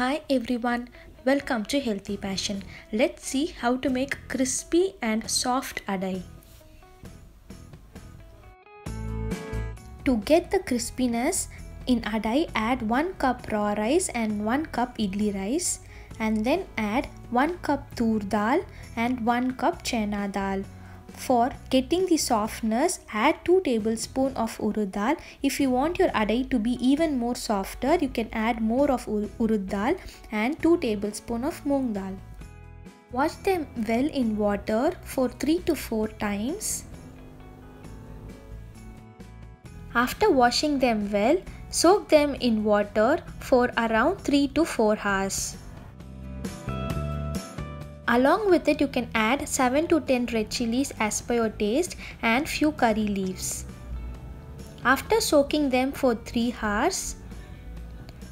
Hi everyone, welcome to Healthy Passion. Let's see how to make crispy and soft adai. To get the crispiness in adai, add 1 cup raw rice and 1 cup idli rice and then add 1 cup toor dal and 1 cup chana dal. For getting the softness, add 2 tablespoons of urad dal. If you want your adai to be even more softer, you can add more of urad dal and 2 tablespoons of moong dal. Wash them well in water for 3 to 4 times. After washing them well, soak them in water for around 3 to 4 hours. Along with it you can add 7 to 10 red chilies as per your taste and few curry leaves. After soaking them for 3 hours,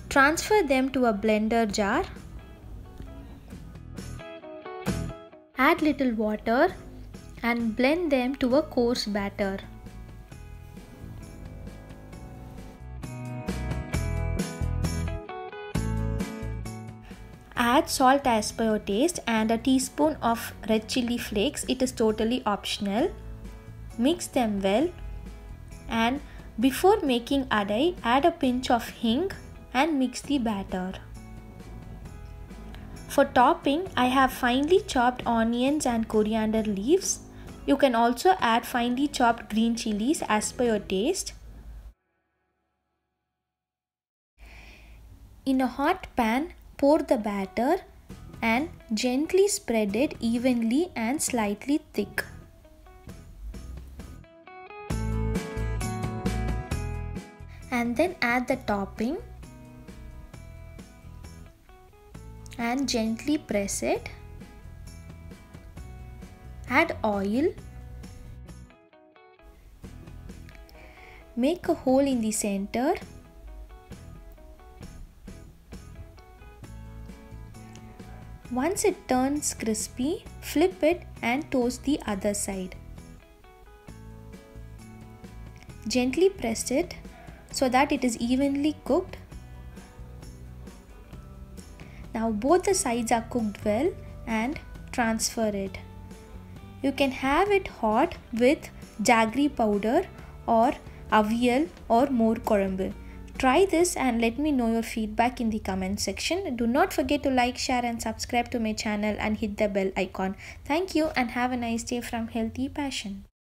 transfer them to a blender jar. Add little water and blend them to a coarse batter. Add salt as per your taste and a teaspoon of red chili flakes. It is totally optional. Mix them well and before making adai, add a pinch of hing and mix the batter. For topping, I have finely chopped onions and coriander leaves. You can also add finely chopped green chilies as per your taste. In a hot pan, Pour the batter and gently spread it evenly and slightly thick. And then add the topping and gently press it. Add oil. Make a hole in the center Once it turns crispy, flip it and toast the other side. Gently press it so that it is evenly cooked. Now both the sides are cooked well and transfer it. You can have it hot with jaggery powder or avial or more kuzhambu. Try this and let me know your feedback in the comment section. Do not forget to like, share and subscribe to my channel and hit the bell icon. Thank you and have a nice day from Healthy Passion.